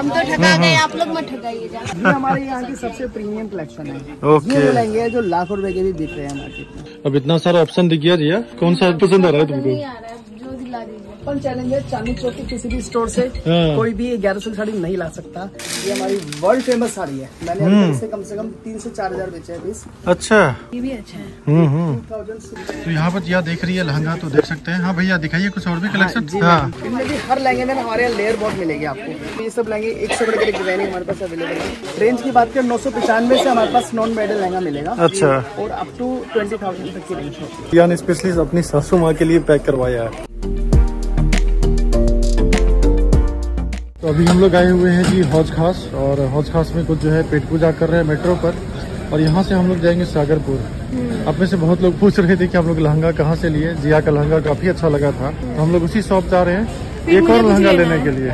हम तो ठगा गए आप लोग मत ठगाइएगा ये हमारे यहाँ की सबसे प्रीमियम कलेक्शन है। ओके। ये लहंगे जो लाखों रुपए के भी बिक रहे हैं मार्केट में। अब इतना सारा ऑप्शन दिख गया कौन सा पसंद आ रहा है तुमको? है अपन चैलेंज है चांदी चौक के किसी भी स्टोर से हाँ। कोई भी ग्यारह सौ साड़ी नहीं ला सकता। ये हमारी वर्ल्ड फ़ेमस साड़ी है। मैंने अभी तक इसे कम से कम तीन से चार हज़ार बेचे हैं पीस अच्छा। ये भी अच्छा है। हम्म हम्म। तो यहाँ पर जिया देख रही है लहंगा तो देख सकते हैं। हाँ भैया दिखाइए कुछ और भी कलेक्शन जी हाँ। इनमें भी हर लहंगे में हमारे यहाँ लेयर बहुत मिलेगी आपको। ये सब लहंगे एक से बढ़कर डिज़ाइनिंग हमारे पास अवेलेबल है। रेंज की बात करें नौ सौ पचानवे से हमारे पास नॉन मेडल लहंगा मिलेगा। अच्छा। और अप टू ट्वेंटी थाउज़ेंड तक की रेंज है स्पेशली अपनी सासू माँ के लिए पैक करवाया है। तो अभी हम लोग आए हुए हैं जी हौज खास और हौज खास में कुछ जो है पेट पूजा कर रहे हैं मेट्रो पर और यहाँ से हम लोग जाएँगे सागरपुर। आप में से बहुत लोग पूछ रहे थे कि हम लोग लहंगा कहाँ से लिए? जिया का लहंगा काफ़ी अच्छा लगा था। तो हम लोग उसी शॉप जा रहे हैं एक और लहंगा लेने के लिए।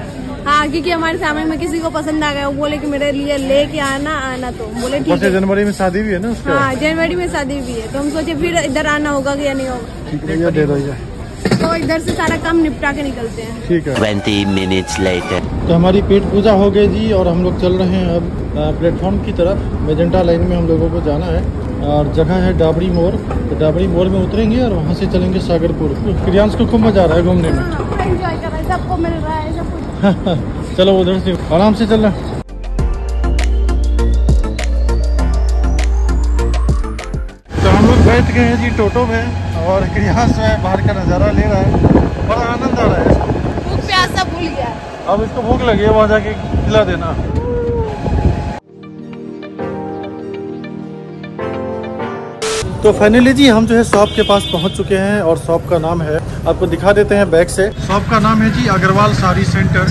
हाँ क्योंकि हमारे फैमिली में किसी को पसंद आ गया वो बोले कि मेरे लिए लेके आना आना तो। बोले ठीक है। जनवरी में शादी भी है ना उसका? हाँ जनवरी में शादी भी है। तो हम सोचे फिर इधर आना होगा कि या नहीं होगा। ठीक है दे है तो इधर से सारा काम निपटा के निकलते हैं। ठीक है। 20 minutes later. तो हमारी पेट पूजा हो गई जी और हम लोग चल रहे हैं अब प्लेटफॉर्म की तरफ़। मेजेंटा लाइन में हम लोगों को जाना है और जगह है डाबरी मोड़ तो डाबरी मोड़ में उतरेंगे और वहाँ से चलेंगे सागरपुर। क्रियांश को खूब मज़ा आ रहा है घूमने में। एंजॉय कर रहे हैं सबको मिल रहा है सब कुछ। चलो उधर से आराम से चलना। तो हम लोग बैठ गए हैं जी टोटो में। और क्रियांश जो है बाहर का नज़ारा ले रहा है। बड़ा आनंद आ रहा है। भूख प्यासा भूल गया। अब इसको भूख लगी है वहाँ जाके खिला देना। तो फाइनली जी हम जो है शॉप के पास पहुँच चुके हैं और शॉप का नाम है आपको दिखा देते हैं बैक से। शॉप का नाम है जी अग्रवाल साड़ी सेंटर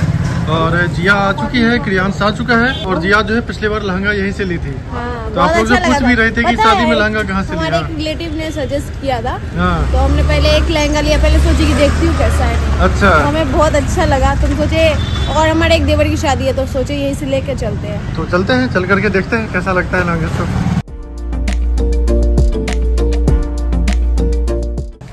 और जिया आ चुकी है क्रियांश आ चुका है और जिया जो है पिछले बार लहंगा यहीं से ली थी। हाँ, तो आप लोग जो अच्छा पूछ भी रहे थे कि शादी में लहंगा कहाँ से लिया? रिलेटिव ने सजेस्ट किया था। हाँ। तो हमने पहले एक लहंगा लिया पहले सोची कि देखती हूँ कैसा है। अच्छा। तो हमें बहुत अच्छा लगा। तुम सोचे और हमारे एक देवर की शादी है तो सोचे यही से लेके चलते हैं। तो चलते हैं चल करके देखते हैं कैसा लगता है लहंगा सब।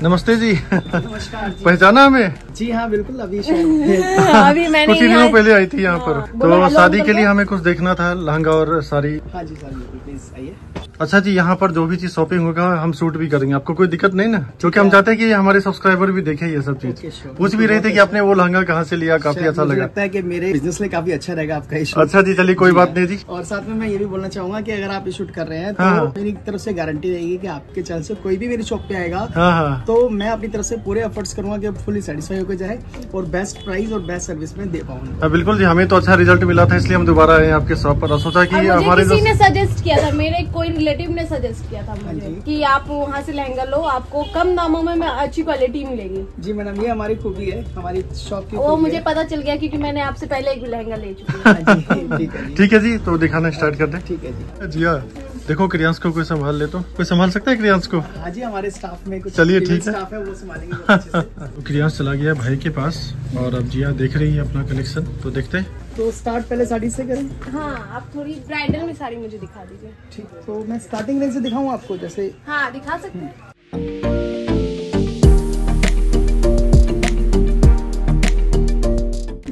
नमस्ते जी। नमस्कार पहचाना हमें? जी हाँ बिल्कुल अभी अभी मैंने कुछ ही दिनों पहले आई थी यहाँ पर। हाँ, तो शादी के लिए हमें कुछ देखना था लहंगा और साड़ी। हाँ जी सर प्लीज़ आइए। अच्छा जी यहाँ पर जो भी चीज़ शॉपिंग होगा हम शूट भी करेंगे। आपको कोई दिक्कत नहीं ना? क्योंकि हम चाहते हैं कि हमारे सब्सक्राइबर भी देखे ये सब चीज़। पूछ भी रहे थे कि आपने वो लहंगा कहाँ से लिया काफ़ी अच्छा लगा। लगता है कि मेरे बिज़नेस में काफ़ी अच्छा रहेगा आपका इशू अच्छा जी चलिए कोई बात नहीं जी। और साथ में मैं ये भी बोलना चाहूँगा की अगर आप शूट कर रहे हैं तो हाँ। मेरी तरफ़ से गारंटी रहेगी कि आपके चैनल से कोई भी मेरी शॉप पे आएगा हाँ हाँ। तो मैं अपनी तरफ़ से पूरे एफर्ट्स करूँगा कि फुली सेटिस्फाई होकर जाए और बेस्ट प्राइस और बेस्ट सर्विस में दे पाऊँगा हाँ, बिल्कुल जी हमें तो अच्छा रिज़ल्ट मिला था इसलिए हम दोबारा आए आपके शॉप पर। सोचा कि हमारे किसी ने सजेस्ट किया था मेरे कोई रिलेटिव ने सजेस्ट किया था मुझे जी। कि आप वहाँ से लहंगा लो आपको कम दामों में अच्छी क्वालिटी मिलेगी। जी मैडम ये हमारी खूबी है हमारी शॉप की वो मुझे पता चल गया क्योंकि मैंने आपसे पहले एक लहंगा ले चुकी हूँ। हाँ ठीक है जी। ठीक है जी तो दिखाना स्टार्ट कर दें ठीक है जी। जिया देखो क्रियांश को कोई संभाल ले तो। कोई संभाल सकता है क्रियांश को? हाँ जी हमारे स्टाफ में कुछ चलिए, ठीक है। है वो संभालेंगे क्रियांश चला गया भाई के पास और अब जिया देख रही है अपना कलेक्शन तो देखते हैं। तो स्टार्ट पहले साड़ी से करें। हाँ आप थोड़ी ब्राइडल में साड़ी मुझे दिखा दीजिए। ठीक तो मैं स्टार्टिंग रेंज से दिखाऊँ आपको जैसे हाँ दिखा सकते हैं।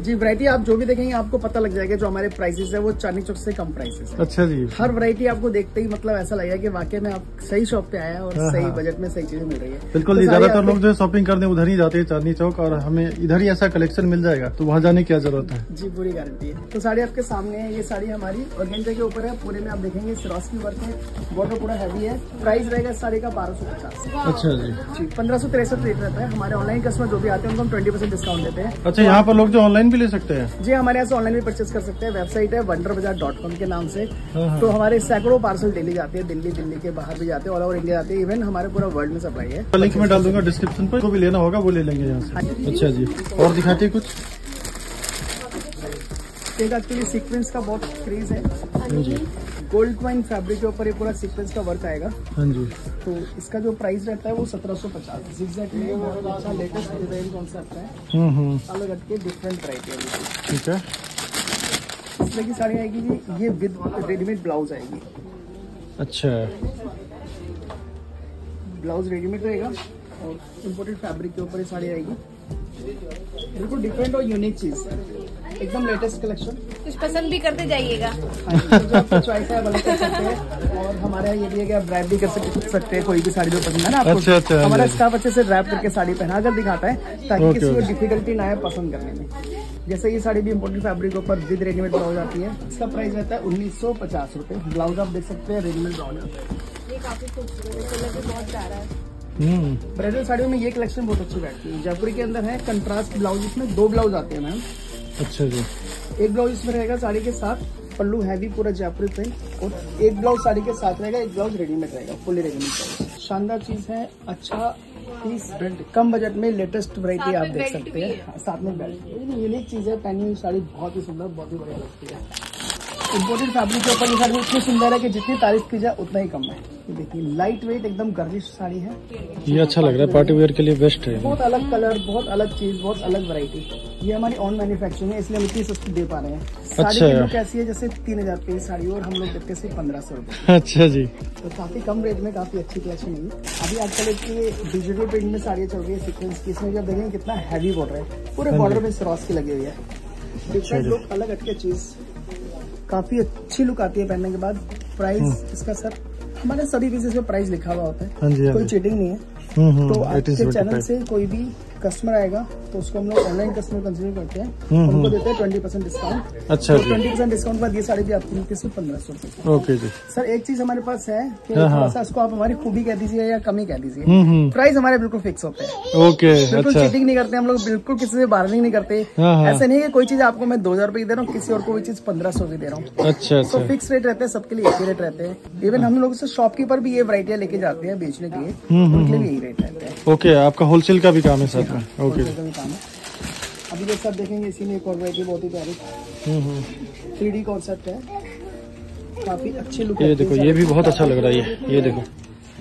जी वैरायटी आप जो भी देखेंगे आपको पता लग जाएगा जो हमारे प्राइसेस है वो चांदी चौक से कम प्राइसेस है। अच्छा जी। हर वैरायटी आपको देखते ही मतलब ऐसा लगेगा कि वाकई में आप सही शॉप पे आया हैं और हाँ, सही हाँ। बजट में सही चीज़ें मिल रही है। बिल्कुल तो ज़्यादातर लोग जो शॉपिंग करने उधर ही जाते हैं चांदनी चौक और हमें इधर ही ऐसा कलेक्शन मिल जाएगा तो वहाँ जाने की क्या ज़रूरत है? जी पूरी गारंटी है। तो साड़ी आपके सामने है ये साड़ी हमारी और ऑर्गेंजा के ऊपर है पूरे में आप देखेंगे सिरोस की वर्क है बॉर्डर पूरा हैवी है। प्राइस रहेगा साड़ी का बारह सौ पचास। अच्छा जी। जी पंद्रह सौ तिरसठ रेट रहता है। हमारे ऑनलाइन कस्टमर जो भी आते हैं उनको हम ट्वेंटी परसेंट डिस्काउंट देते हैं। अच्छा यहाँ पर लोग जो ऑनलाइन भी ले सकते हैं? जी हमारे यहाँ से ऑनलाइन भी परचेज कर सकते हैं। वेबसाइट है वंडर बाज़ार डॉट कॉम के नाम से। हाँ, हाँ। तो हमारे सैकड़ों पार्सल डेली जाते हैं दिल्ली दिल्ली के बाहर भी जाते हैं ऑल ओवर इंडिया जाते हैं। इवन हमारे पूरा वर्ल्ड में सप्लाई है। लिंक में डाल दूँगा डिस्क्रिप्शन पर। जो भी लेना होगा वो ले लेंगे यहाँ से। अच्छा जी। और दिखाते हैं कुछ? एक एक्चुअली सीक्वेंस का बहुत क्रेज है। हाँ जी। गोल्ड क्वाइन फैब्रिक के ऊपर ये पूरा सीक्वेंस का वर्क आएगा। हाँ जी। तो इसका जो प्राइस रहता है वो सत्रह सौ पचास। जिग्जैक्ट में बहुत अच्छा लेटेस्ट डिज़ाइन कॉन्सेप्ट है। हम्म हम्म। अलग हट के डिफरेंट वराइटी है ठीक है। इस तरह की साड़ी आएगी जी ये विद रेडीमेड ब्लाउज आएगी। अच्छा। ब्लाउज रेडीमेड रहेगा और इम्पोर्टेड फैब्रिक के ऊपर ये साड़ी आएगी। बिल्कुल डिफरेंट और यूनिक चीज़ एकदम लेटेस्ट कलेक्शन कुछ पसंद भी करते जाइएगा। हाँ जो आपका चॉइस है वाला कर सकते हैं। और हमारे यहाँ ये भी है कि आप ड्राइव भी कर सकते हैं कोई भी साड़ी जो पसंद है ना आपको। अच्छा, अच्छा, हमारा स्टाफ अच्छे से ड्राइव करके साड़ी पहना कर दिखाता है ताकि किसी को डिफिकल्टी ना आए पसंद करने में। जैसे ये साड़ी भी इम्पोर्टेंट फैब्रिक ऊपर विद रेडीमेड ब्लाउज आती है। इसका प्राइस रहता है उन्नीस सौ पचास रूपए। ब्लाउज आप देख सकते हैं रेडीमेड ब्लाउज ये काफ़ी खूबसूरत है बहुत प्यारा है। हम्म। ब्राइडल साड़ियों में ये कलेक्शन बहुत अच्छी बैठती है। जयपुरी के अंदर है कंट्रास्ट ब्लाउज इसमें दो ब्लाउज आते हैं मैम अच्छा जी। एक ब्लाउज इसमें रहेगा साड़ी के साथ पल्लू हैवी पूरा जयपुरी प्रिंट और एक ब्लाउज साड़ी के साथ रहेगा एक ब्लाउज रेडीमेड रहेगा फुली रेडीमेड ब्लाउज शानदार चीज़ है अच्छा पीस कम बजट में लेटेस्ट वरायटी आप देख सकते हैं। हाँ, साथ में बेल्ट यूनिक चीज़ है पहनी हुई साड़ी बहुत ही सुंदर बहुत ही बढ़िया लगती है। इम्पोर्टेड फैब्रिक के ऊपर ये साड़ी इतनी सुंदर है कि जितनी तारीफ़ की जाए उतना ही कम है। ये देखिए लाइट वेट एकदम गर्विश साड़ी है। ये अच्छा लग रहा है पार्टी वेयर के लिए बेस्ट है। बहुत अलग कलर बहुत अलग चीज़ बहुत अलग वैरायटी ये हमारी ऑन मैन्युफैक्चरिंग है इसलिए हम इतनी सस्ती दे पा रहे हैं। साड़ी अच्छा। की लुक है जैसे तीन हज़ार की साड़ी और हम लोग देते हैं सिर्फ़ पंद्रह सौ रुपये अच्छा जी। तो काफ़ी कम रेट में काफ़ी अच्छी कलेक्शन है अभी आजकल एक डिजिटल प्रिंट में साड़ियाँ चल रही है सीक्वेंस की। इसमें जब देखेंगे कितना हैवी बॉर्डर है। पूरे बॉर्डर में सरॉस की लगी हुई है। डिफरेंट लुक अलग हटके चीज़ काफ़ी अच्छी लुक आती है पहनने के बाद। प्राइस इसका सर हमारे सभी पीसेस में प्राइस लिखा हुआ होता है। हाँ हाँ कोई चीटिंग नहीं है। हम्म तो हम्म आपके चैनल से कोई भी कस्टमर आएगा तो उसको हम लोग ऑनलाइन कस्टमर कंसिडर करते हैं। हम्म, उनको हम्म। देते हैं ट्वेंटी परसेंट डिस्काउंट अच्छा ट्वेंटी परसेंट डिस्काउंट बाद ये साड़ी भी आपकी मिलती है सिर्फ़ पंद्रह सौ रुपये ओके जी। सर एक चीज़ हमारे पास है कि हाँ, हाँ। थोड़ा सा आप हमारी खूबी कह दीजिए या कमी कह दीजिए। हम्म हम्म। प्राइस हमारे बिल्कुल फिक्स होते हैं। ओके बिल्कुल अच्छा। चीटिंग नहीं करते हम लोग बिल्कुल किसी से बार्गेनिंग नहीं करते। हाँ, हाँ। ऐसा नहीं है कोई चीज़ आपको मैं दो हज़ार रुपए की दे रहा हूँ किसी और को कोई चीज़ पंद्रह सौ की दे रहा हूँ। अच्छा तो अच्छा। फिक्स रेट रहते हैं सबके लिए एक ही रेट रहते हैं। इवन हम लोग से शॉपकीपर भी ये वराइटियाँ लेके जाते हैं बेचने के लिए। उनके लिए यही रेट हैं। ओके आपका होलसेल का भी काम है साथ में। ओके है। अभी जैसे आप देखेंगे इसी में एक और वराइटी बहुत ही प्यारी। हम्म हम्म। थ्री डी कॉन्सेप्ट है। काफ़ी अच्छी लुक ये देखो ये भी बहुत अच्छा लग रहा है ये। ये देखो।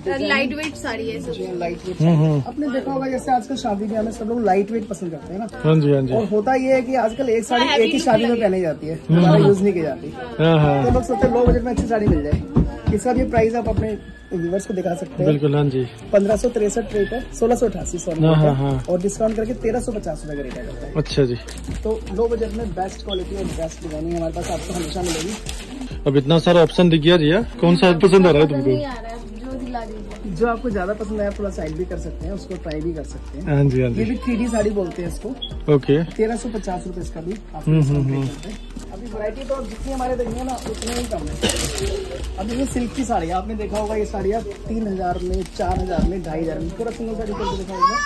लाइट वेट साड़ी है लाइट वेट हम्म हम्म। आपने देखा होगा जैसे आजकल शादी ब्याह में सब लोग लाइट वेट पसंद करते हैं ना। हाँ जी हाँ जी। और होता ये है कि आजकल एक साड़ी एक ही शादी में पहनी जाती है। दोबारा यूज़ नहीं की जाती। हाँ हाँ। तो लोग सोचते हैं लो बजट में अच्छी साड़ी मिल जाए। इसका भी प्राइस आप अपने व्यूवर्स को दिखा सकते हैं। बिल्कुल हाँ जी। पंद्रह सौ तिरसठ रेट है सोलह सौ अठासी सॉरी हाँ, हाँ, हाँ। और डिस्काउंट करके तेरह सौ पचास रूपए का रेट है अच्छा जी। तो लो बजट में बेस्ट क्वालिटी और बेस्ट डिज़ाइनिंग हमारे पास आपको हमेशा मिलेगी। अब इतना सारा ऑप्शन दिख गया जिया कौन सा पसंद आ रहा है तुमको? नहीं आ रहा है जो जो आपको ज़्यादा पसंद आया थोड़ा साइड भी कर सकते हैं उसको ट्राई भी कर सकते हैं। हाँ जी हाँ ये भी थ्री साड़ी बोलते हैं इसको। ओके तेरह सौ पचास रूपए इसका भी आपको वैरायटी तो जितनी हमारे देखेंगे ना उतनी ही कम है। अब ये सिल्क की साड़ी आपने देखा होगा ये साड़ियाँ तीन हज़ार में चार हज़ार में ढाई हज़ार में पूरा सिंगल साड़ी करके देखा होगा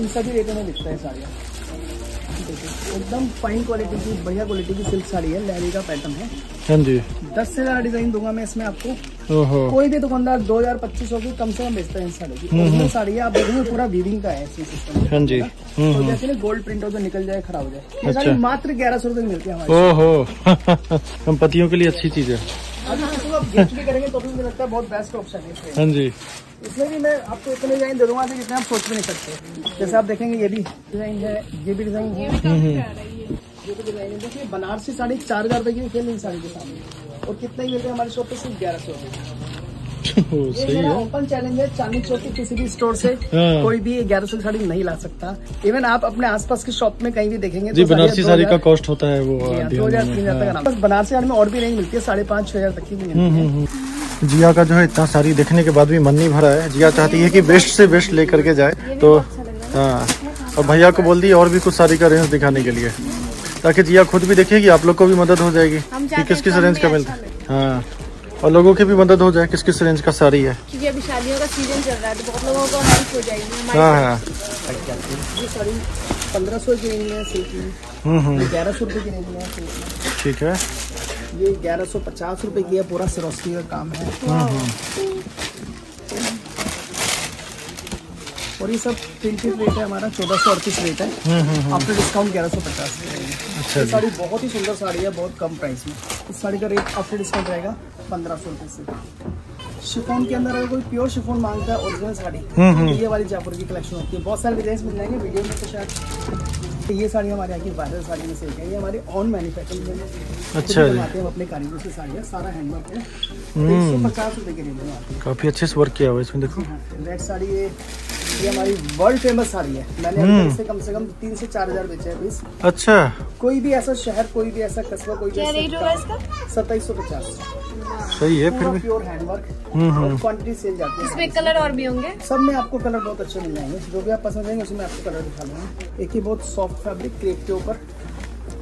इन सभी रेटों में दिखता है साड़ियाँ। एकदम फाइन क्वालिटी की बढ़िया क्वालिटी की सिल्क साड़ी है लहरी का पैटर्न है। हाँ जी। दस से ज़्यादा डिज़ाइन दूँगा मैं इसमें आपको। कोई भी दुकानदार दो हज़ार पच्चीस सौ की कम से कम बेचता है साड़ी की साड़ी है आप देखेंगे पूरा वीविंग का है सिस्टम हाँ। जी। हम्म तो हम्म। जैसे ना गोल्ड प्रिंट हो तो निकल जाए खराब हो जाए। अच्छा। मात्र ग्यारह सौ रुपए मिलती है हमारे ओहो। हम पतियों के लिए अच्छी चीज़ है। करेंगे तो भी मुझे लगता है बहुत बेस्ट ऑप्शन है हाँ जी। इसमें भी मैं आपको इतने डिज़ाइन दे दूँगा जितने आप सोच भी नहीं सकते। जैसे आप देखेंगे ये भी डिज़ाइन है ये भी डिज़ाइन है। है है। देखिए बनारसी साड़ी चार हज़ार रुपए की साड़ी के सामने। और कितना ही मिलते हैं हमारे शॉप पे? सिर्फ़ ग्यारह सौ ये सही मेरा है ओपन चैलेंज है चांदनी चौक के किसी भी स्टोर से हाँ। कोई भी ग्यारह सौ की साड़ी नहीं ला सकता। इवन आप अपने आसपास की शॉप में कहीं भी देखेंगे जी बनारसी साड़ी का कॉस्ट होता है वो दो हज़ार तीन हज़ार तक हाँ। बस बनारसी साड़ी में और भी नहीं मिलती है साढ़े पाँच छह हज़ार तक की भी मिलती है। हम्म, हम्म, हम्म। जिया का जो है इतना सारी देखने के बाद भी मन नहीं भरा है। जिया चाहती है कि बेस्ट से बेस्ट लेकर के जाए तो हाँ। और भैया को बोल दी और भी कुछ साड़ी का रेंज दिखाने के लिए। ताकि जिया खुद भी देखेगी आप लोग को भी मदद हो जाएगी कि किस किस रेंज का मिलता अच्छा है। हाँ और लोगों की भी मदद हो जाए किस किस रेंज का साड़ी है। क्योंकि अभी शादियों का सीज़न चल रहा है तो बहुत लोगों को हेल्प हो जाएगी हाँ हाँ। पंद्रह सौ की रेंज में है में हम्म हम्म। ग्यारह सौ रुपए की रेंज में है में ठीक है। ये ग्यारह सौ पचास रुपए की है पूरा सिरोस्की का काम है। और ये सब प्रिंटेड रेट है हमारा चौदह सौ अड़तीस रेट हम्म, है आफ्टर डिस्काउंट ग्यारह सौ पचास। अच्छा ये साड़ी बहुत ही सुंदर साड़ी है बहुत कम प्राइस में। इस साड़ी का रेट आफ्टर डिस्काउंट रहेगा पंद्रह सौ रुपये से। शिफोन के अंदर अगर कोई प्योर शिफोन माँगता है ओरिजिनल साड़ी हम्म, हम्म। तो ये वाली जयपुर की कलेक्शन होती है। बहुत सारे डिज़ाइन मिल जाएँगे वीडियो में तो शायद। तो ये साड़ी हमारे यहाँ की वायरल साड़ी में से एक है। ये हमारी ऑन मैन्युफैक्चरिंग में। अच्छा जी। बनाते हैं अपने कारीगरों से साड़ियाँ सारा हैंडवर्क है। हम्म। पचास रुपये की रेंज में काफ़ी अच्छे से वर्क किया हुआ है इसमें देखो। रेड साड़ी ये ये हमारी वर्ल्ड फ़ेमस साड़ी है। मैंने अभी तक इसे कम से कम तीन से चार हज़ार बेचे हैं पीस अच्छा। कोई भी ऐसा शहर कोई भी ऐसा कस्बा कोई भी क्या रेट होगा इसका? सत्ताईस सौ पचास। सही है फिर भी। प्योर हैंडवर्क हम्म हम्म। क्वांटिटी सेल जाती है। इसमें कलर और भी होंगे? सब में आपको कलर बहुत अच्छे मिल जाएँगे। जो भी आप पसंद करेंगे उसमें आपको कलर दिखा दूँगा। एक ही बहुत सॉफ्ट फैब्रिक क्रेप के ऊपर।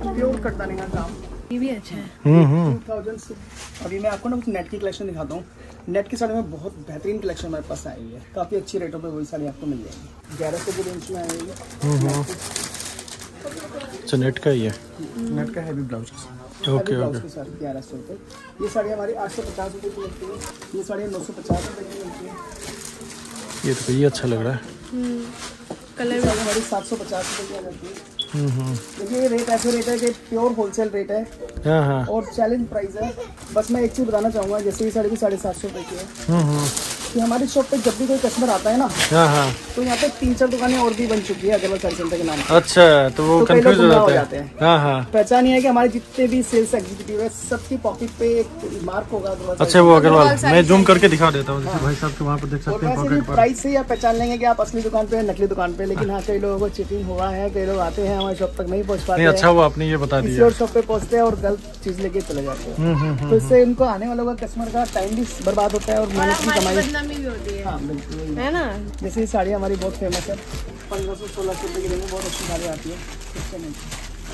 प्योर कटदाने का काम। ये भी अच्छा है। हम्म हम्म। टू थाउज़ेंड अभी मैं आपको ना कुछ नेट की कलेक्शन दिखाता हूँ। नेट की साड़ी में बहुत बेहतरीन कलेक्शन हमारे पास आई है। काफ़ी अच्छी रेटों पे वही साड़ी आपको मिल जाएगी। ग्यारह सौ की रेंज में आई है हम्म हम्म। अच्छा नेट का ही है। नेट का heavy blouse okay okay sari ग्यारह सौ रुपये ये साड़ी हमारी आठ सौ पचास रुपये की मिलती है। ये साड़ी नौ सौ पचास रुपये की मिलती है। ये तो ये अच्छा लग रहा है। कलर ये हमारी सात सौ पचास रुपये की आ जाती है। ये रेट ऐसे रेट है कि प्योर होलसेल रेट है। हाँ हाँ। और चैलेंज प्राइस है। बस मैं एक चीज़ बताना चाहूँगा जैसे ये साड़ी साढ़े सात सौ रुपए की है। हम्म हम्म। कि हमारी शॉप पे जब भी कोई कस्टमर आता है ना हाँ हाँ। तो यहाँ पे तीन चार दुकानें और भी बन चुकी है अगरवाल साड़ी सेंटर के नाम अच्छा तो वो तो कंफ्यूज हो हो जाते हैं। हैं। हाँ हाँ। पहचान ये है कि हमारे जितने भी सेल्स एग्जीक्यूटिव है सबकी पॉकेट पे एक मार्क होगा अग्रवाल अच्छा वो अग्रवाल मैं जूम करके दिखा देता हूँ भाई साहब के वहाँ पर देख सकते हैं प्राइस से आप पहचान लेंगे कि आप असली दुकान पे नकली दुकान पे लेकिन हाँ कई लोगों को चीटिंग हुआ है कई लोग आते हैं हमारे शॉप तक नहीं पहुँच पाते नहीं अच्छा हैं हुआ आपने ये बता दिया। और शॉप पे पहुँचते हैं और गलत चीज़ लेके चले जाते हैं। हम्म हम्म हम्म तो इससे इनको आने वालों का कस्टमर का टाइम भी बर्बाद होता है और और मेहनत की कमाई भी होती है। हाँ बिल्कुल। है। है ना? जैसे ये साड़ी हमारी बहुत फ़ेमस है। पंद्रह सौ सोलह सौ रुपये की रेंज में बहुत अच्छी साड़ी आती है।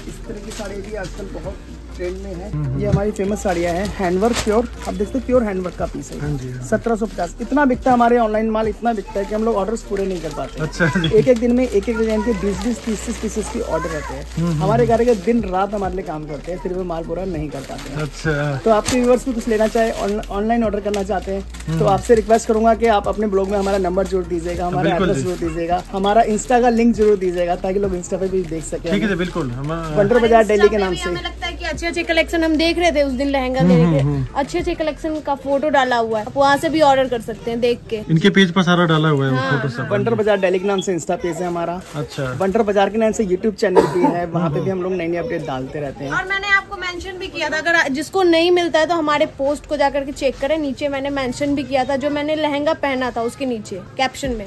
इस तरह की साड़ी भी आजकल बहुत ट्रेंड में है। ये हमारी फ़ेमस साड़ियाँ हैं। हैंडवर्क प्योर आप देखते हैं प्योर हैंडवर्क का पीस हाँ है हाँ। सत्रह सौ पचास। इतना बिकता है हमारे ऑनलाइन माल इतना बिकता है कि हम लोग ऑर्डर्स पूरे नहीं कर पाते। अच्छा एक एक दिन में एक एक डिज़ाइन के बीस बीस तीस तीस पीसेस की ऑर्डर रहते हैं। हमारे घर के दिन रात हमारे लिए काम करते हैं फिर भी माल पूरा नहीं कर पाते अच्छा। तो आपके व्यूवर्स भी कुछ लेना चाहे ऑनलाइन ऑर्डर करना चाहते हैं तो आपसे रिक्वेस्ट करूँगा कि आप अपने ब्लॉग में हमारा नंबर ज़रूर दीजिएगा हमारा एड्रेस ज़रूर दीजिएगा हमारा इंस्टा का लिंक ज़रूर दीजिएगा ताकि लोग इंस्टा पे भी देख सके। ठीक है बिल्कुल। हम बंडर बाज़ार दिल्ली के नाम से। लगता है कि अच्छे अच्छे कलेक्शन हम देख रहे थे उस दिन लहंगा देख रहे। अच्छे अच्छे कलेक्शन का फ़ोटो डाला हुआ है। आप वहाँ से भी ऑर्डर कर सकते हैं देख के। इनके पेज पर सारा डाला हुआ है फ़ोटो सब। बंडर बाज़ार डेली के नाम से इंस्टा पेज है हमारा। अच्छा। बंडर बाज़ार के नाम से यूट्यूब चैनल भी है। वहाँ पे भी हम लोग नई नई अपडेट डालते रहते हैं। और मैंने आपको मेंशन भी किया था। अगर जिसको नहीं मिलता है तो हमारे पोस्ट को जाकर के चेक करें। नीचे मैंने मेंशन भी किया था जो मैंने लहंगा पहना था उसके नीचे कैप्शन में।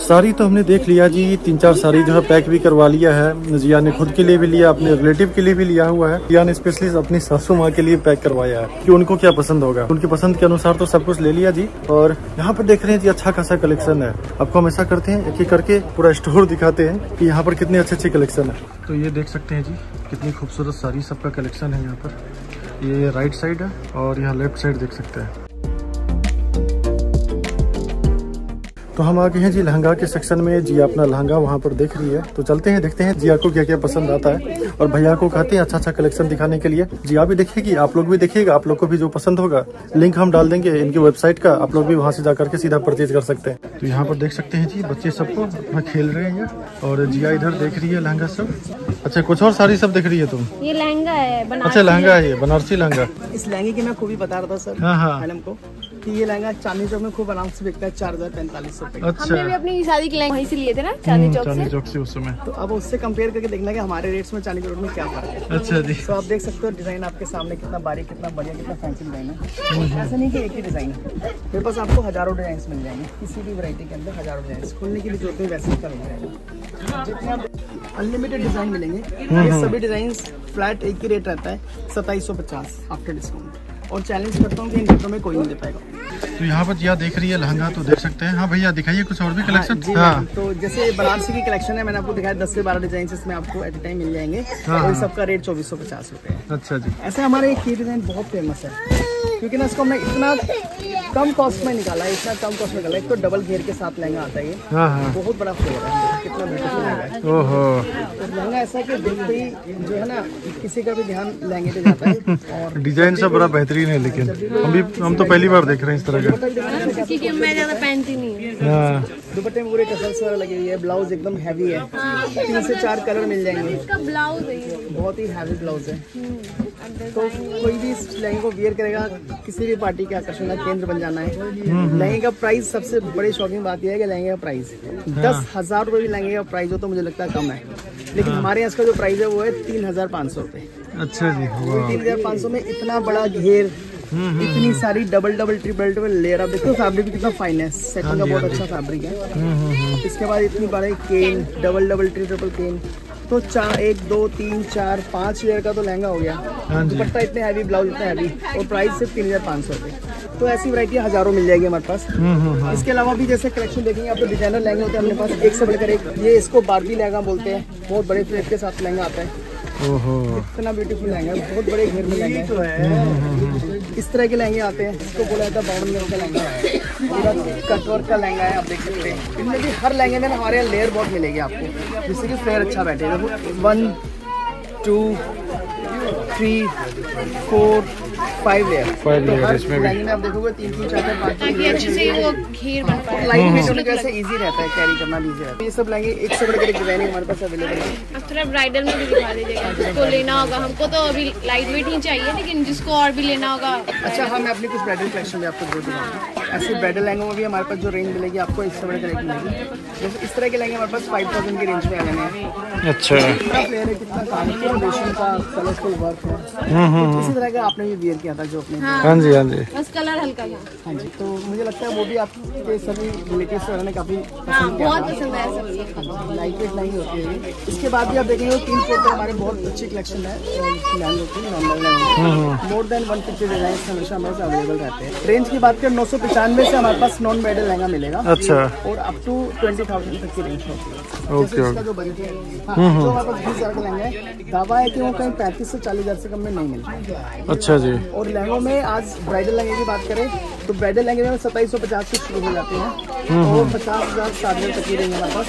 साड़ी तो हमने देख लिया जी। तीन चार साड़ी जो है पैक भी करवा लिया है। जिया ने खुद के लिए भी लिया अपने रिलेटिव के लिए भी लिया हुआ है। जिया ने स्पेशली अपनी सासू माँ के लिए पैक करवाया है कि उनको क्या पसंद होगा? उनकी पसंद के अनुसार तो सब कुछ ले लिया जी। और यहाँ पर देख रहे हैं जी अच्छा खासा कलेक्शन है। आपको हम ऐसा करते हैं एक एक करके पूरा स्टोर दिखाते हैं कि यहाँ पर कितने अच्छे अच्छे कलेक्शन है। तो ये देख सकते हैं जी, कितनी खूबसूरत सारी सबका कलेक्शन है यहाँ पर। ये राइट साइड है और यहाँ लेफ़्ट साइड देख सकते हैं। तो हम आ गए हैं जी लहंगा के सेक्शन में। जिया अपना लहंगा वहाँ पर देख रही है तो चलते हैं देखते हैं जिया को क्या क्या पसंद आता है। और भैया को कहते हैं अच्छा अच्छा कलेक्शन दिखाने के लिए। जिया भी देखेगी आप लोग भी देखिएगा आप लोग को भी जो पसंद होगा लिंक हम डाल देंगे इनकी वेबसाइट का। आप लोग भी वहाँ से जा करके सीधा परचेज कर सकते हैं। तो यहाँ पर देख सकते हैं जी बच्चे सबको अपना खेल रहे हैं। और जिया इधर देख रही है लहंगा सब। अच्छा कुछ और साड़ी सब देख रही है तुम? ये लहंगा है अच्छा लहंगा है ये बनारसी लहंगा। इस लहंगे की मैं खूबी बता रहा था सर हाँ हाँ। मैडम को। कि ये लहंगा चांदनी चौक में खूब आराम से बिकता है चार हज़ार पैंतालीस रुपए। अच्छा। हमने भी अपनी शादी के लहंगे वहीं से लिए थे ना चांदनी चौक चांदनी चौक से उस समय। तो अब उससे कंपेयर करके देखना कि हमारे रेट्स में चांदी चौक में क्या फ़र्क है। अच्छा जी। तो आप देख सकते हो डिज़ाइन आपके सामने कितना बारीक कितना बढ़िया कितना फैंसी डिज़ाइन है। ऐसा नहीं कि एक ही डिज़ाइन है। मेरे पास आपको हज़ारों डिज़ाइन मिल जाएँगे किसी भी वैरायटी के अंदर हज़ारों डिज़ाइन खोलने की भी ज़रूरत नहीं वैसे ही का मिल जाएगा जितने आप अनलिमिटेड डिज़ाइन मिलेंगे ये सभी डिज़ाइन फ्लैट एक ही रेट रहता है सत्ताईस सौ पचास आफ्टर डिस्काउंट और चैलेंज करता हूँ कि इन कपड़ों में कोई नहीं दे पाएगा। तो यहाँ पर जिया देख रही है लहंगा तो देख सकते हैं। हाँ भैया दिखाइए कुछ और भी कलेक्शन हाँ, हाँ। तो जैसे बनारसी की कलेक्शन है मैंने आपको दिखाया दस से बारह डिज़ाइन इसमें आपको एट टाइम मिल जाएँगे। हाँ। और सबका रेट चौबीस सौ पचास रूपए अच्छा जी। ऐसे हमारे एक ये डिज़ाइन बहुत फ़ेमस है। क्योंकि ना इसको हमने इतना कम कॉस्ट में निकाला है इतना कम कॉस्ट में निकाला एक तो डबल घेर के साथ लहंगा आता है ये। हाँ हाँ। बहुत बड़ा फ्लेवर है। कितना ब्यूटीफुल लहंगा है। ओहो। तो लहंगा ऐसा है कि देखते ही जो है ना किसी का भी ध्यान लहंगे पे जाता है और डिज़ाइन सब बड़ा बेहतरीन है लेकिन हम भी हम तो पहली बार देख रहे हैं इस तरह का। क्योंकि मैं ज़्यादा पहनती नहीं हाँ। दुपट्टे में पूरे टसल्स वगैरह लगी हुई है। ब्लाउज एकदम हैवी है। तीन से चार कलर मिल जाएँगे। ब्लाउज है बहुत ही हैवी ब्लाउज है। तो कोई भी इस लहंगे को वियर करेगा किसी भी पार्टी के आकर्षण का केंद्र बन जाना है। लहंगे का प्राइस सबसे बड़ी शॉकिंग बात यह है कि लहंगे का प्राइस दस हज़ार रुपये भी लहंगे का प्राइस हो तो मुझे लगता है कम है। लेकिन हमारे यहाँ इसका जो प्राइस है वो है तीन हज़ार पाँच सौ रुपये अच्छा जी तीन हज़ार पाँच सौ में इतना बड़ा घेर इतनी सारी double double triple triple layer आप देखो फैब्रिक कितना फाइन है। सेटिंग का बहुत अच्छा फैब्रिक है। इसके बाद इतनी बड़े can double double triple can तो चार एक दो तीन चार पाँच लेयर का तो लहंगा हो गया। हाँ दुपट्टा इतने हैवी ब्लाउज इतना हैवी और प्राइस सिर्फ़ तीन हज़ार पाँच सौ रुपये तो ऐसी वैरायटी हज़ारों मिल जाएगी हमारे पास। हम्म हम्म इसके अलावा भी जैसे कलेक्शन देखेंगे आप डिज़ाइनर लहंगे होते हैं अपने पास। एक से बढ़कर एक ये इसको बारबी लहंगा बोलते हैं। बहुत बड़े फ्लेट के साथ लहंगा आता है। ओहो। इतना ब्यूटीफुल लहंगा है, बहुत बड़े घेर में लहंगा तो है। इस तरह के लहंगे आते हैं इसको बोला जाता है बावन मीटर का लहंगा है। पूरा कटवर्क का लहंगा है आप देख सकते हैं। इनमें भी हर लहंगे में हमारे यहाँ लेयर बहुत मिलेगी आपको। जिससे कि फ्लेयर अच्छा बैठेगा one two three four five layer Five layer इसमें भी। में आप देखोगे तीन तीन चार चार पाँच ताकि अच्छे से वो घेर बन पाए। लाइट में इजी रहता है कैरी करना भी easy रहता है। ये सब लहंगे एक से बढ़कर एक डिज़ाइनिंग हमारे पास अवेलेबल है। अब थोड़ा ब्राइडल में भी दिखा दीजिएगा जिसको लेना होगा। हमको तो अभी लाइट वेट ही चाहिए लेकिन जिसको और भी लेना होगा। अच्छा हाँ मैं अपनी कुछ ब्राइडल कलेक्शन में आपको बोल दूँगा ऐसे ब्राइडल लहंगों में भी हमारे पास जो रेंज मिलेगी आपको इससे बड़े कलेक्शन मिलेगी। जैसे इस तरह के लहंगे हमारे पास फाइव थाउज़ेंड की रेंज में आ जाने अच्छा। कितना फ्लेयर है कितना काम है रेशम का कलरफुल वर्क है। हम्म इसी तरह का आपने भी वियर किया था जो अपने हाँ। जी हाँ जी। बस कलर हल्का था। हाँ जी तो मुझे लगता है वो भी आपके सभी वगैरह ने काफ़ी हाँ पसंद किया बहुत पसंद आया लाइट वेट लहंगे होती है। इसके बाद भी आप देखेंगे तीन फ्लोर पर हमारे बहुत अच्छी कलेक्शन है लहंगों की normal लहंगों। More than one fifty design हमेशा हमारे अवेलेबल रहते हैं। रेंज की बात करें नौ सौ पचानवे से हमारे पास नॉन ब्राइडल लहंगा मिलेगा। अच्छा। और अप टू ट्वेंटी थाउज़ेंड तक की रेंज होती है ओके, जो बजट है हाँ, जो हमारे पास बीस हज़ार का लहंगा है दावा है कि वो कहीं पैंतीस से चालीस हज़ार से कम में नहीं मिलता अच्छा जी। और लहंगों में आज ब्राइडल लहंगे की बात करें तो ब्राइडल लहंगे में सताईस सौ पचास से शुरू हो जाते हैं। और पचास हज़ार साठ हज़ार तक की रेंज हमारे पास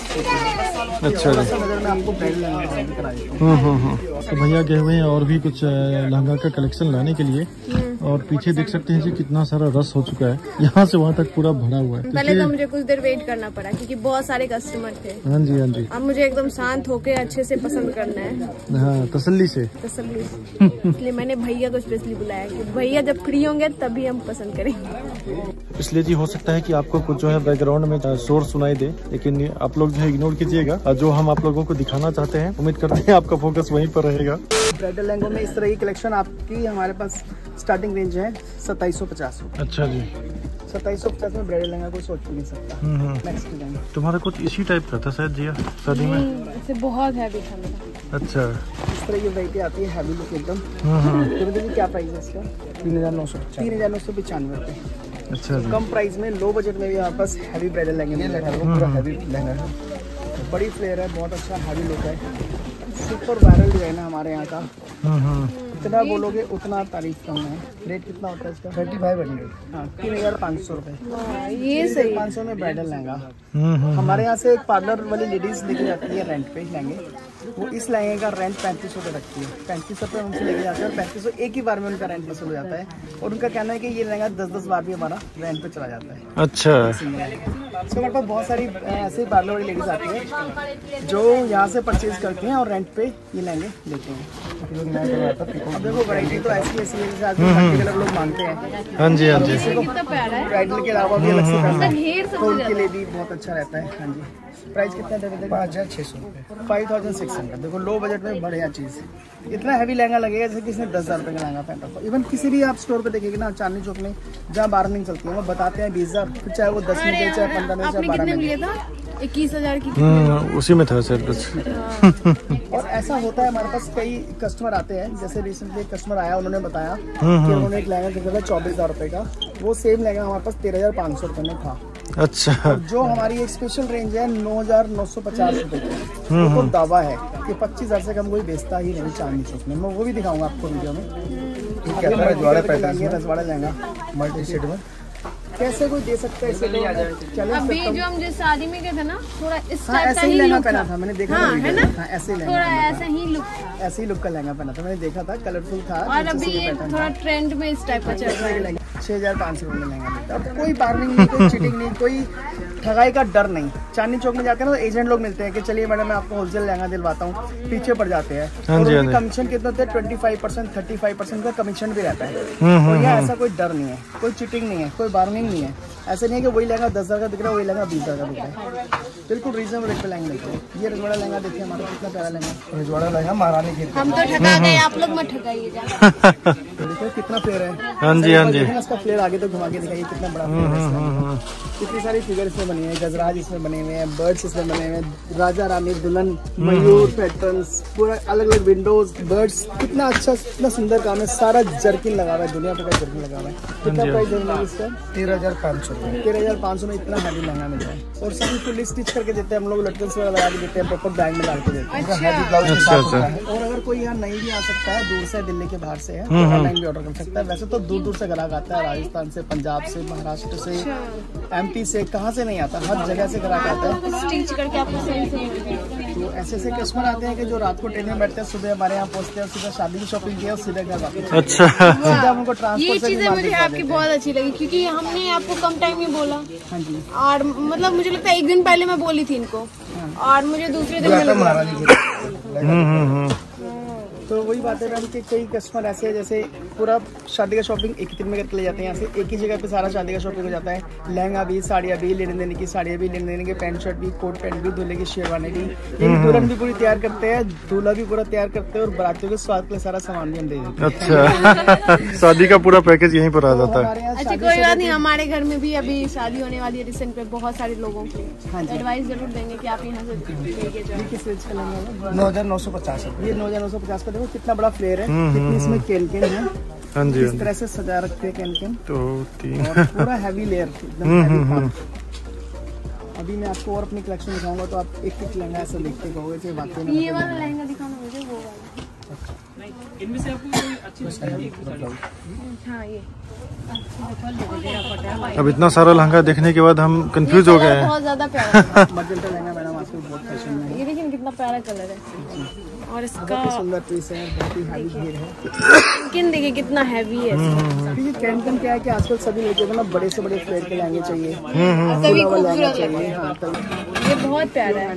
अच्छा थोड़ा जी नज़र में आपको ब्राइडल लहंगा करा देता हूँ। हम्म हम्म हम्म। तो भैया गए हुए हैं और भी कुछ लहंगा का कलेक्शन लाने के लिए और पीछे देख सकते हैं जी कितना सारा रस हो चुका है। यहाँ से वहाँ तक पूरा भरा हुआ है। तो पहले तो मुझे कुछ देर वेट करना पड़ा क्योंकि बहुत सारे कस्टमर थे। हाँ जी हाँ जी। अब मुझे एकदम शांत होके अच्छे से पसंद करना है। हाँ तसल्ली से। तसल्ली से। इसलिए मैंने भैया को स्पेशली बुलाया कि भैया जब फ्री होंगे तभी हम पसंद करेंगे। इसलिए जी हो सकता है कि आपको कुछ जो है बैकग्राउंड में शोर सुनाई दे लेकिन आप लोग जो है इग्नोर कीजिएगा। जो हम आप लोगों को दिखाना चाहते हैं उम्मीद करते हैं आपका फोकस वहीं पर रहेगा। ब्राइडल लहंगों में इस तरह की कलेक्शन आपकी हमारे पास स्टार्टिंग रेंज है सत्ताईस सौ पचास अच्छा जी। सत्ताईस सौ पचास में ब्राइडल लहंगा कोई सोच भी नहीं सकता। हम्म हम्म। नेक्स्ट डिज़ाइन तुम्हारा कुछ इसी टाइप का था शायद जिया? शादी में? इसे बहुत हैवी था मेरा। अच्छा। इस तरह की वैरायटी आती है हैवी लुक एकदम। हम्म हम्म। तो देखिए क्या प्राइस है इसका? तीन हज़ार नौ सौ तीन हज़ार नौ सौ पचानवे रुपये अच्छा कम प्राइस में लो बजट में भी हमारे पास हैवी ब्राइडल लहंगे मिल रहे हैं। पूरा हैवी लहंगा है। बड़ी फ्लेयर है बहुत अच्छा हैवी लुक है। सुपर वायरल डिज़ाइन है हमारे यहाँ का। हम्म हम्म। जितना बोलोगे उतना तारीफ़ कम है। रेट कितना होता है इसका? थर्टी फाइव हंड्रेड हाँ तीन हज़ार पाँच सौ रुपये ये सही। पाँच सौ में ब्राइडल लहंगा। हम्म हम्म। हमारे यहाँ से एक पार्लर वाली लेडीज़ लेके जाती है रेंट पे लहंगे वो इस लहंगे का रेंट पैंतीस सौ रखती है। पैंतीस सौ उनसे लेके जाते हैं और पैंतीस सौ एक ही बार में उनका रेंट वसूल हो जाता है। और उनका कहना है कि ये लहंगा दस दस बार भी हमारा रेंट पे चला जाता है। अच्छा। तो हमारे पास बहुत सारी ऐसे पार्लर वाली लेडीज़ आती है जो यहाँ से परचेज करती हैं और रेंट पे ये लहंगे लेते हैं। अब देखो वैरायटी तो ऐसी ऐसी है जैसे आजकल कलर लोग मांगते हैं। हाँ जी हाँ जी। प्यारा है। ब्राइडल के अलावा भी अलग से ढेर तो उनके लिए भी बहुत अच्छा रहता है। हाँ जी। प्राइस कितना है? पाँच हज़ार छः सौ रुपये। फाइव थाउज़ेंड सिक्स हंड्रेड देखो लो बजट में बढ़िया चीज़ है। इतना हैवी लहंगा लगेगा जैसे किसी ने दस हज़ार रुपये का लहंगा पहना हो। इवन किसी भी आप स्टोर पे देखेंगे ना चांदनी चौक में जहाँ बार्गनिंग चलती है वो बताते हैं बीस हज़ार फिर चाहे वो दस में दे चाहे पंद्रह में चाहे बारह कितने में में दे लिया था? इक्कीस हज़ार की हम्म उसी में था शायद कुछ। और ऐसा होता है हमारे पास कई कस्टमर आते हैं। जैसे रिसेंटली एक कस्टमर आया उन्होंने बताया हम्म, कि उन्होंने एक लहंगा खरीदा था चौबीस हज़ार रुपए का। वो सेम लहंगा हमारे पास तेरह हज़ार पाँच सौ रुपये में था। अच्छा। जो हमारी एक स्पेशल रेंज है नौ हज़ार नौ सौ पचास रूपए की। हम्म, तो दावा है कि पच्चीस हज़ार से कम कोई बेचता ही नहीं चांदनी चौक में। मैं वो भी दिखाऊँगा आपको वीडियो में। Rajwada pattern Rajwada lehenga multi shade में। कैसे कोई दे सकता है इसे अभी जो हम जिस शादी में गए थे ना थोड़ा इस हाँ का ऐसे ही ही लहंगा लुक पहना था। था मैंने देखा हाँ, था है ना? हाँ ऐसे ही थोड़ा ऐसा ही लुक था। ऐसे ही लुक का लहंगा पहना था मैंने देखा था कलरफुल था और अभी ये थोड़ा ट्रेंड में इस टाइप का चल रहा है। छह हज़ार पाँच सौ में लहंगा मिलता अब कोई बार्गेनिंग नहीं कोई चीटिंग नहीं कोई ठगाई का डर नहीं। चांदनी चौक में जाते हैं ना एजेंट लोग मिलते हैं कि चलिए मैडम मैं आपको होलसेल लहंगा दिलवाता हूँ। पीछे पड़ जाते हैं। और। कमीशन कितना होता है? Twenty five percent thirty five percent का कमीशन भी रहता है। तो और यहाँ ऐसा कोई डर नहीं है। कोई चिटिंग नहीं है कोई बार्गेनिंग नहीं है। ऐसा नहीं है कि वही लहंगा दस हज़ार का दिख रहा है वही लहंगा बीस हज़ार का दिख रहा है। बिल्कुल रीजनेबल रेट पे लहंगा मिलते हैं। ये रजवाड़ा लहंगा देखिए हमारा कितना प्यारा लहंगा रजवाड़ा लहंगा महारानी की। हम तो ठगा गए आप लोग मत ठगाइएगा। देखो कितना फ्लेयर है। हाँ जी, हाँ जी। इसका फ्लेयर आगे तो घुमा के दिखाइए कितना बड़ा है इसका। कितनी सारी फिगर इसमें बनी है गजराज इसमें बने हुए हैं बर्ड्स इसमें बने हुए हैं राजा रानी दुल्हन मयूर पैटर्न पूरा अलग अलग विंडोज़ बर्ड्स कितना अच्छा कितना सुंदर काम है सारा जर्किन लगा हुआ है दुनिया भर का जर्किन लगा हुआ है। कितना प्राइस है इसका? तेरह हज़ार पाँच सौ। तेरह हज़ार पाँच सौ में इतना हैवी लहंगा मिल रहा है। और सभी फुल स्टिच करके देते हैं हम लोग लटकन वगैरह लगा के देते हैं प्रॉपर बैग में डाल के देते हैं। अच्छा। अच्छा और अगर कोई यहाँ नहीं भी आ सकता है दूर से दिल्ली के बाहर से है तो ऑनलाइन भी ऑर्डर कर सकता है। वैसे तो दूर दूर से ग्राहक आता है राजस्थान से पंजाब से महाराष्ट्र से एमपी से कहाँ से नहीं आता हर जगह से ग्राहक आता है। तो ऐसे ऐसे कस्टमर आते हैं कि जो रात को ट्रेन में बैठते हैं सुबह हमारे यहाँ पहुँचते हैं सीधा शादी की शॉपिंग किया और सीधे घर वापस अच्छा। सीधा उनको ये ट्रांसपोर्ट से चीज़ें मुझे आपकी बहुत अच्छी लगी क्योंकि हमने आपको कम टाइम में बोला। हाँ जी। और मतलब मुझे लगता है एक दिन पहले मैं बोली थी इनको। और मुझे दूसरे दिन मिल। तो वही बात है मैम कि कई कस्टमर ऐसे हैं जैसे पूरा शादी का शॉपिंग एक ही दिन में करके ले जाते हैं यहाँ से एक ही जगह पे सारा शादी का शॉपिंग हो जाता है। लहंगा भी साड़ियाँ भी लेने देने की साड़ियाँ भी लेने देने की पैंट शर्ट भी कोट पैंट भी दूल्हे की शेरवानी भी। ये भी दुल्हन भी पूरी तैयार करते हैं दूल्हा भी पूरा तैयार करते हैं और बरातियों के स्वाद के लिए सारा सामान भी हम दे देते हैं। अच्छा। शादी का पूरा पैकेज यहीं पर आ तो जाता है। हमारे अच्छा कोई बात नहीं हमारे घर में भी अभी शादी होने वाली है रिसेंट पे बहुत सारे लोगों हाँ की एडवाइस ज़रूर देंगे कि आप यहाँ से है? नौ हज़ार नौ सौ पचास। ये नौ हज़ार नौ सौ पचास का देखो कितना बड़ा फ्लेयर है कितनी इसमें केन केन है। हाँ जी हाँ इस तरह से सजा रखते हैं केन केन तो तीन पूरा हैवी लेयर एकदम अभी मैं आपको और अपनी कलेक्शन दिखाऊँगा तो आप एक एक लहंगा ऐसा देखते कहोगे वाकई में ये वाला लहंगा दिखाना मुझे वो वाला। हाँ ये। अब इतना सारा लहंगा देखने के बाद हम कंफ्यूज हो गए हैं। बहुत ज़्यादा प्यारा है। मजेंटा लहंगा मैडम आजकल बहुत फ़ैशन में। है ये देखिए कितना प्यारा कलर है। और इसका ही सुंदर पीस है बहुत ही हैवी घेर है। स्किन देखिए कितना हैवी है। इसका। क्योंकि कैन कैन क्या है कि आजकल सभी लड़कियों को ना बड़े से बड़े फ्लेयर के लहंगे चाहिए। सभी खूबसूरत लग चाहिए। हाँ। ये बहुत प्यारा है।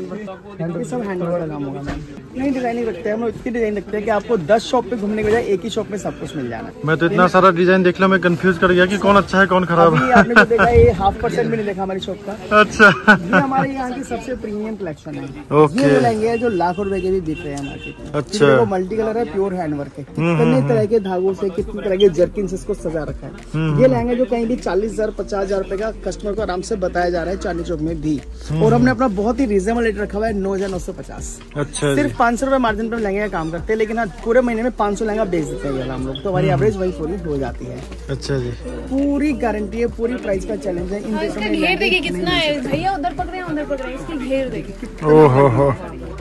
ये सब हैंडवर्क का काम होगा। मैम नहीं डिज़ाइनिंग रखते हैं हम इतनी डिज़ाइन रखते हैं कि आपको 10 शॉप पे घूमने के बजाय एक ही शॉप में सब कुछ मिल जाना। मैं तो इतना सारा डिज़ाइन देख लिया मैं कंफ्यूज कर गया कि कौन अच्छा है कौन खराब है। आपने जो देखा ये हाफ़ परसेंट भी नहीं देखा हमारी शॉप का। अच्छा। ये हमारे यहाँ की सबसे प्रीमियम कलेक्शन है। ओके। ये लहंगे जो लाख रुपए के भी बिक रहे हैं मार्केट में। अच्छा। वो मल्टी कलर है प्योर हैंडवर्क है। कितने तरह के धागों से कितने तरह के जर्किन से इसको सजा रखा है। ये लहंगे जो कहीं भी चालीस हज़ार पचास हज़ार रुपए का कस्टमर को आराम से बताया जा रहा है चांदी चौक में भी। और हमने अपना बहुत ही रिजनेबल रेट रखा हुआ है नौ हज़ार नौ सौ पचास। अच्छा सिर्फ़ पाँच सौ रुपए मार्जिन पर लहंगे का काम करते हैं लेकिन हाँ पूरे महीने में पाँच सौ लहंगा बेच देते हैं हम लोग। तो हमारी एवरेज वही पूरी हो जाती है। अच्छा जी। पूरी गारंटी है पूरी प्राइस का चैलेंज है। इन और देशों इसका में घेर देखिए कितना है। भैया उधर पकड़ रहे हैं उधर पकड़ रहे हैं। इसकी घेर देखिए। ओ हो हो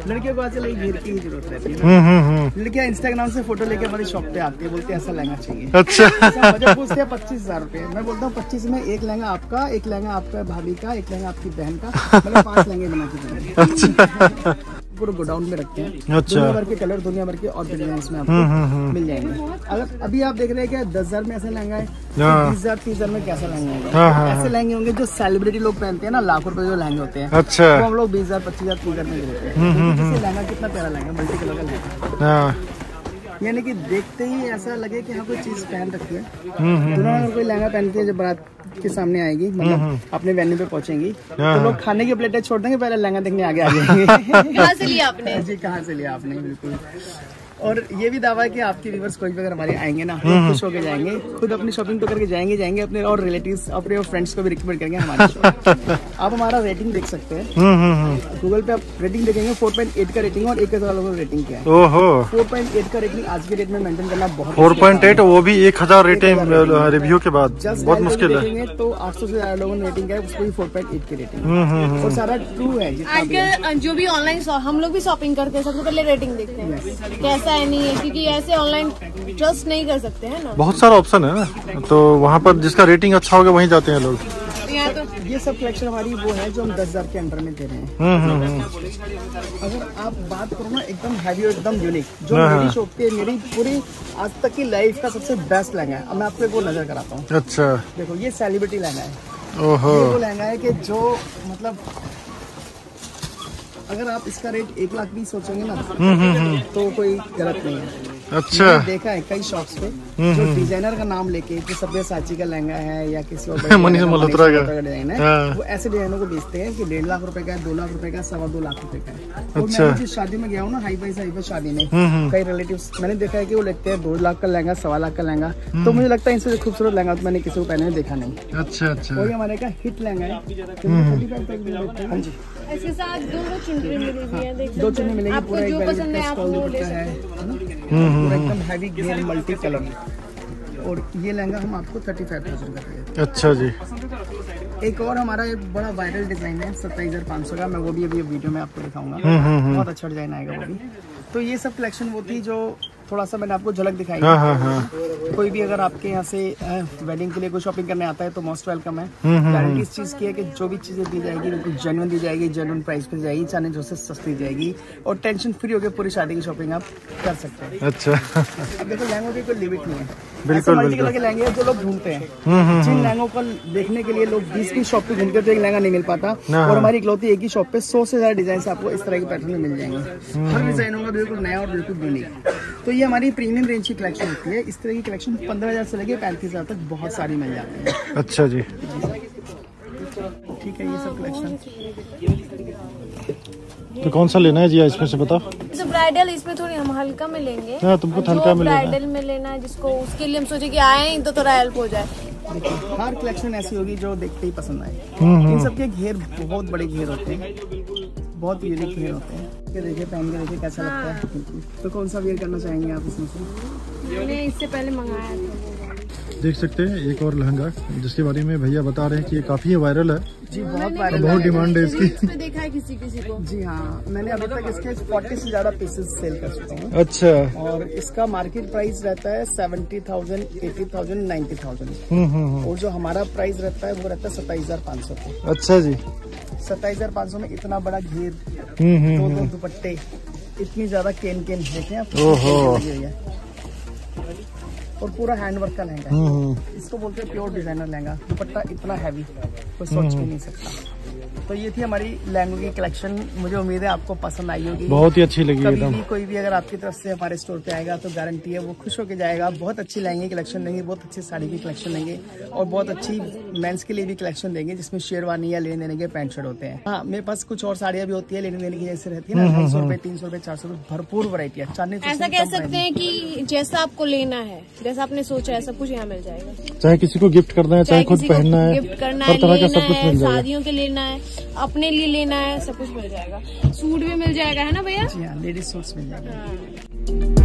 लड़कियों को आजकल घेर की ज़रूरत रहती है। हम्म हम्म हम्म। लड़कियाँ इंस्टाग्राम से फ़ोटो लेके हमारी शॉप पे आती है बोलते हैं ऐसा लहंगा चाहिए। अच्छा। बजट पूछते हैं पच्चीस हज़ार रूपए? मैं बोलता हूँ पच्चीस में एक लहंगा आपका एक लहंगा आपका भाभी का एक लहंगा आपकी बहन का मतलब पाँच लहंगे बना के देंगे। पूरे गोडाउन में रखते हैं। अच्छा। दुनिया भर के कलर दुनिया भर के और डिज़ाइन में आपको मिल जाएँगे। अगर अभी आप देख रहे हैं कि दस हज़ार में ऐसे लहंगा है तीस बीस हज़ार तीस हज़ार में कैसा लहंगा होंगे? होगा हाँ, ऐसे लहंगे होंगे जो सेलिब्रिटी लोग पहनते हैं ना लाखों रुपए जो लहंगे होते हैं। अच्छा। तो हम लोग बीस हज़ार पच्चीस हज़ार तीस हज़ार में देते हैं। लहंगा कितना प्यारा लहंगा मल्टी कलर का लहंगा। हाँ। यानी कि देखते ही ऐसा लगे कि हाँ कोई चीज़ पहन रखी है। दोनों दुल्हन अगर कोई लहंगा पहनती है जब बारात के सामने आएगी मतलब अपने वेन्यू पे पहुंचेंगी तो लोग खाने की प्लेटें छोड़ देंगे पहले लहंगा देखने आगे आगे जाएँगे। कहाँ से लिया आपने? जी कहाँ से लिया आपने? बिल्कुल। और ये भी दावा है कि आपके व्यूवर्स कोई भी अगर हमारे आएँगे ना तो खुश होकर जाएँगे। खुद अपनी शॉपिंग तो करके जाएँगे जाएँगे अपने और रिलेटिव्स अपने और फ्रेंड्स को भी रिकमेंड करेंगे हमारे आप हमारा रेटिंग देख सकते हैं। हम्म हम्म हम्म। गूगल पे आप रेटिंग देखेंगे 4.8 का रेटिंग और एक हज़ार लोगों का रेटिंग क्या है। ओहो। 4.8 का रेटिंग आज के डेट में मेंटेन करना बहुत फोर पॉइंट एट वो भी एक हज़ार रेटिंग रिव्यू के बाद बहुत मुश्किल है। तो 800 से ज़्यादा लोगों ने रेटिंग है उसको भी 4.8 की रेटिंग हम्म हम्म और सारा ट्रू है है। आजकल जो भी ऑनलाइन हम लोग भी शॉपिंग करते हैं सबसे पहले रेटिंग देखते हैं। कैसा है नहीं है क्योंकि ऐसे ऑनलाइन ट्रस्ट नहीं कर सकते हैं ना? बहुत सारा ऑप्शन है ना। तो वहाँ पर जिसका रेटिंग अच्छा होगा वहीं जाते हैं लोग। तो तो ये सब कलेक्शन हमारी वो है जो हम 10000 के अंडर में दे रहे हैं। हम्म हम्म हम्म। अगर आप बात करो ना एकदम हैवी और एकदम यूनिक जो मेरी शॉप की मेरी पूरी आज तक की लाइफ का सबसे बेस्ट लहंगा है। अब मैं आपको एक वो नज़र कराता हूँ। अच्छा। देखो ये सेलिब्रिटी लहंगा है। ओहो। ये वो लहंगा है कि जो मतलब अगर आप इसका रेट एक लाख भी सोचेंगे ना तो कोई गलत नहीं है। अच्छा देखा है कई शॉप्स पे हम्म, जो डिज़ाइनर का नाम लेके कि सभ्य साची का लहंगा है या किसी और मनीष मल्होत्रा का। डिज़ाइन है हाँ। वो ऐसे डिजाइनों को बेचते हैं कि डेढ़ लाख रुपए का है दो लाख रुपए का सवा दो लाख रुपए का है और अच्छा। मैं जिस शादी में गया हूँ ना हाई फाई हाई फाई शादी में हम्म, हम्म। कई रिलेटिव मैंने देखा है कि वो लेते हैं दो लाख का लहंगा सवा लाख का लहंगा हम्म। तो मुझे लगता है इनसे खूबसूरत लहंगा तो मैंने किसी को पहने देखा नहीं अच्छा अच्छा वही हमारे का हिट लहंगा है हम्म। 35 तक मिल जाता है। जी इसके साथ दोनों चुनरी मिली हुई है देख दो चुन्नी मिलेगी पूरा एक है ना? हम्म, हम्म, एकदम हैवी घेर मल्टी कलर और ये लहंगा हम आपको थर्टी फाइव थाउज़ेंड का देंगे। अच्छा जी। एक और हमारा एक बड़ा वायरल डिज़ाइन है सत्ताईस हज़ार पाँच सौ का। मैं वो भी अभी वीडियो में आपको दिखाऊँगा। हम्म, हम्म, हम्म। बहुत अच्छा डिज़ाइन आएगा वो भी। तो ये सब कलेक्शन वो थी जो थोड़ा सा मैंने आपको झलक दिखाई। हाँ हाँ हाँ। कोई भी अगर आपके यहाँ से वेडिंग के लिए कोई शॉपिंग करने आता है तो मोस्ट वेलकम है। हम्म, गारंटी इस चीज़ की है कि जो भी चीज़ें दी जाएगी बिल्कुल जेनवन दी जाएगी जेनवन प्राइस पर जाएगी चाहे जो से सस्ती दी जाएगी। और टेंशन फ्री होकर पूरी शादी की शॉपिंग आप कर सकते हैं। अच्छा। अब देखो लहंगों की कोई लिमिट नहीं है। बिल्कुल, मल्टी बिल्कुल। कलर के लहंगे हैं जो लोग ढूंढते हैं। हम्म, हम्म, जिन लहंगों को देखने के लिए लोग बीस की शॉप पे घूमते तो एक लहंगा नहीं मिल पाता। और हमारी इकलौती एक ही शॉप पे सौ से ज़्यादा डिज़ाइन आपको इस तरह के पैटर्न में मिल जाएँगे। हम्म। हर डिज़ाइन होगा बिल्कुल नया और बिल्कुल यूनिक तो ये हमारी प्रीमियम रेंज की कलेक्शन होती है। इस तरह की कलेक्शन पंद्रह हज़ार से लेके पैंतीस हज़ार तक बहुत सारी मिल जाती है। अच्छा जी। ठीक है ये सब कलेक्शन तो कौन सा लेना है जी इसमें से बताओ। ब्राइडल इसमें थोड़ी हम हल्का में लेंगे हाँ तुमको जो हल्का में लेना ब्राइडल में लेना है जिसको उसके लिए हम सोचे कि आए ही तो थोड़ा हेल्प हो जाए। हर कलेक्शन ऐसी होगी जो देखते ही पसंद आए। हम्म, इन सबके घेर बहुत बड़े घेर होते हैं। बहुत यूनिक घेर होते हैं। देखिए पहन के देखिए कैसा लगता है। तो कौन सा वेयर करना चाहेंगे आप इसमें से? मैंने इससे पहले मंगाया था। देख सकते हैं एक और लहंगा जिसके बारे में भैया बता रहे हैं कि ये काफ़ी वायरल है। जी बहुत वायरल बहुत डिमांड है इसकी। देखा है किसी किसी को। जी हाँ मैंने अभी तक इसके 40 से ज़्यादा पीसेस सेल कर चुका हूँ। अच्छा। और इसका मार्केट प्राइस रहता है seventy thousand eighty thousand ninety thousand हम्म हम्म हम्म। और जो हमारा प्राइस रहता है वो रहता है सत्ताईस हज़ार पाँच सौ अच्छा जी। सत्ताईस हज़ार पाँच सौ में इतना बड़ा घेर हम्म हम्म दो हम्म। दो दुपट्टे इतनी ज़्यादा केन केन देखें आप ओहो। और पूरा हैंड वर्क का लहंगा है। हम्म हम्म। इसको बोलते हैं प्योर डिज़ाइनर लहंगा। दुपट्टा इतना हैवी कोई सोच भी नहीं सकता। तो ये थी हमारी लहंगों की कलेक्शन मुझे उम्मीद है आपको पसंद आई होगी। बहुत ही अच्छी लगी कभी भी कोई भी अगर आपकी तरफ़ से हमारे स्टोर पे आएगा तो गारंटी है वो खुश होकर जाएगा। बहुत अच्छी लहंगे कलेक्शन देंगे बहुत अच्छी साड़ी की कलेक्शन देंगे और बहुत अच्छी मेंस के लिए भी कलेक्शन देंगे जिसमें शेरवानी या लेने देने के पैंट शर्ट होते हैं। हाँ मेरे पास कुछ और साड़ियाँ भी होती है लेने देने की जैसे रहती है ना ढाई सौ रुपए तीन सौ रुपए चार सौ रुपए भरपूर वरायटी है। चांदी तो ऐसा कह सकते हैं कि जैसा आपको लेना है जैसा आपने सोचा है सब कुछ यहाँ मिल जाएगा। चाहे किसी को गिफ्ट करना है चाहे खुद पहनना है गिफ्ट करना है तरह के लेना है। है अपने लिए लेना है सब कुछ मिल जाएगा। सूट भी मिल जाएगा है ना भैया? हाँ लेडीज़ सूट मिल जाएगा। हाँ।